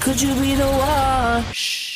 could you be the one? Shh.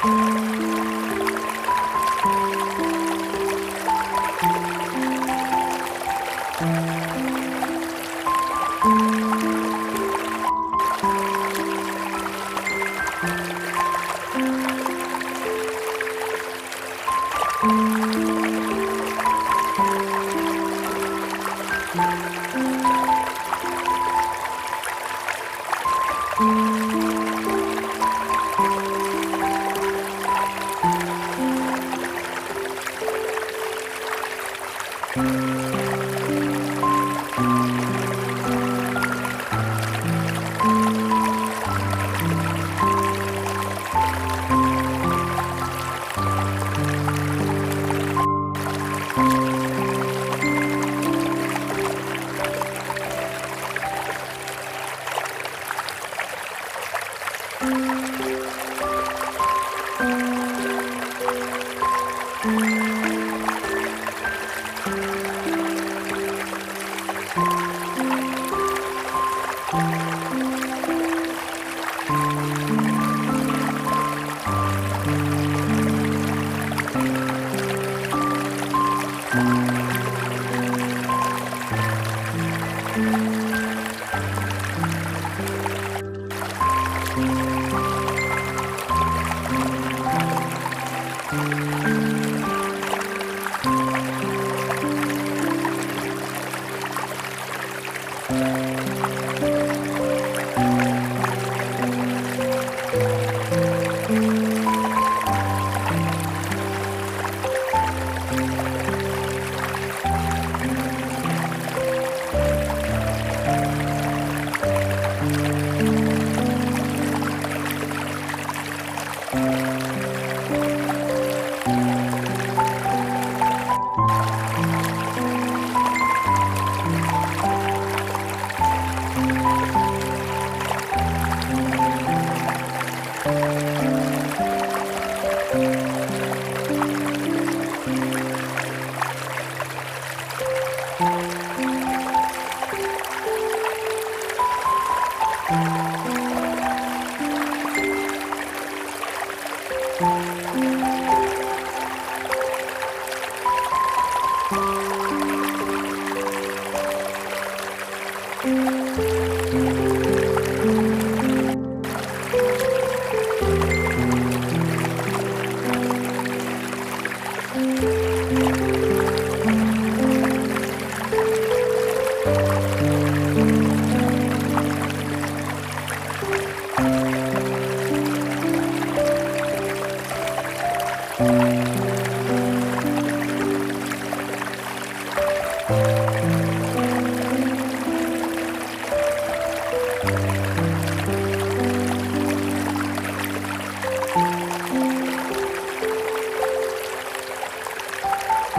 Thank mm -hmm. you.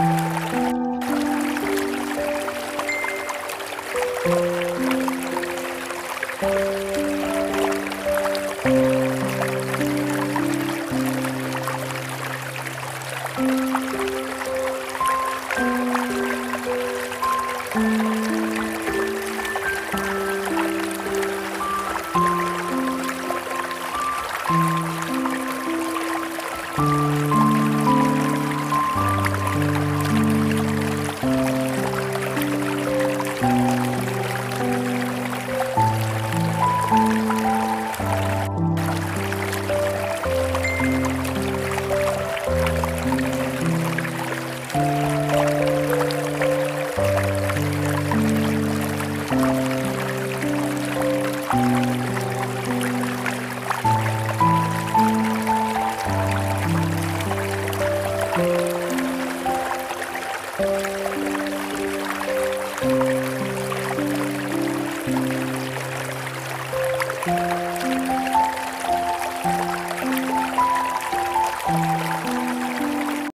Música Thank you.